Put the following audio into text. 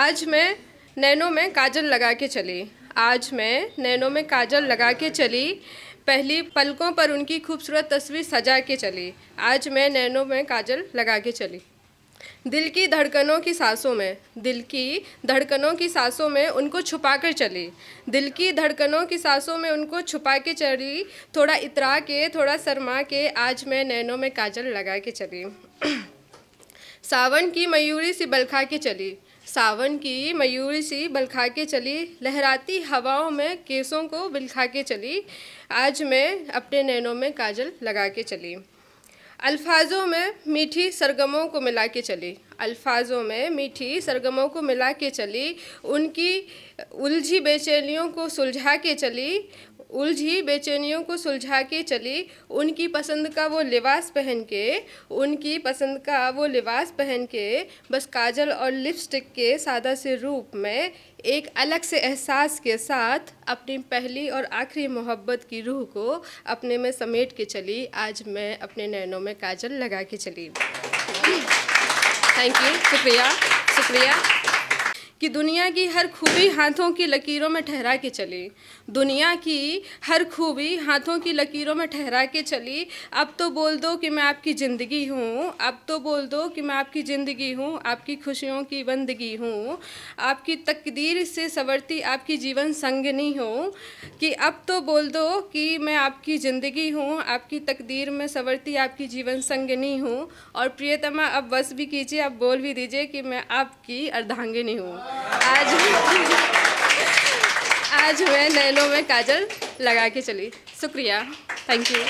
आज मैं नैनो में काजल लगा के चली। आज मैं नैनो में काजल लगा के चली। पहली पलकों पर उनकी खूबसूरत तस्वीर सजा के चली। आज मैं नैनो में काजल लगा के चली। दिल की धड़कनों की सांसों में, दिल की धड़कनों की सांसों में उनको छुपा कर चली। दिल की धड़कनों की सांसों में उनको छुपा के चली। थोड़ा इतरा के, थोड़ा शर्मा के आज मैं नैनों में काजल लगा के चली। सावन की मयूरी सी बलखा के चली। सावन की मयूरी सी बलखा के चली, लहराती हवाओं में केसों को बिलखा के चली। आज मैं अपने नैनों में काजल लगा के चली। अल्फाजों में मीठी सरगमों को मिला के चली। अल्फाजों में मीठी सरगमों को मिला के चली, उनकी उलझी बेचैनियों को सुलझा के चली, उलझी बेचैनियों को सुलझा के चली, उनकी पसंद का वो लिबास पहन के, उनकी पसंद का वो लिबास पहन के, बस काजल और लिपस्टिक के सादा से रूप में एक अलग से एहसास के साथ अपनी पहली और आखिरी मोहब्बत की रूह को अपने में समेट के चली, आज मैं अपने नैनों में काजल लगा के चली। थैंक यू शुक्रिया शुक्रिया कि दुनिया की हर खूबी हाथों की लकीरों में ठहरा के चली। दुनिया की हर खूबी हाथों की लकीरों में ठहरा के चली। अब तो बोल दो कि मैं आपकी ज़िंदगी हूँ। अब तो बोल दो कि मैं आपकी ज़िंदगी हूँ। आपकी खुशियों की बंदगी हूँ। आपकी तकदीर से सवरती आपकी जीवन संगनी हूँ। कि अब तो बोल दो कि मैं आपकी ज़िंदगी हूँ। आपकी तकदीर में सवरती आपकी जीवन संगनी हूँ। और प्रियतमा, अब बस भी कीजिए, अब बोल भी दीजिए कि मैं आपकी अर्धांगिनी हूँ। आज आज मैं नैनों में काजल लगा के चली। शुक्रिया। Thank you